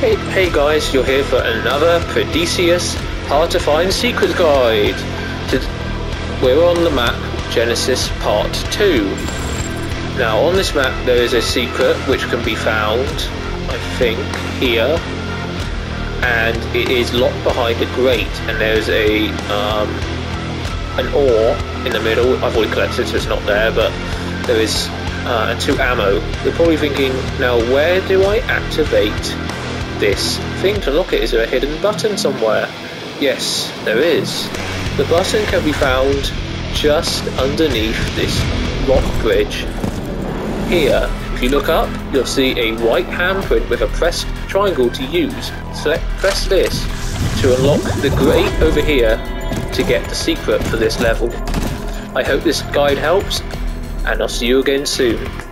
Hey, hey guys, you're here for another Prodeus Hard to Find Secret Guide. We're on the map Genesis Part 2. Now, on this map, there is a secret which can be found, I think, here. And it is locked behind a grate, and there's a um, an ore in the middle. I've already collected, so it's not there, but there is uh, two ammo. You're probably thinking, now where do I activate this thing to lock it? Is there a hidden button somewhere? Yes, there is. The button can be found just underneath this rock bridge. Here, if you look up, you'll see a white handprint with a pressed triangle to use. Select, press this to unlock the grate over here to get the secret for this level. I hope this guide helps, and I'll see you again soon.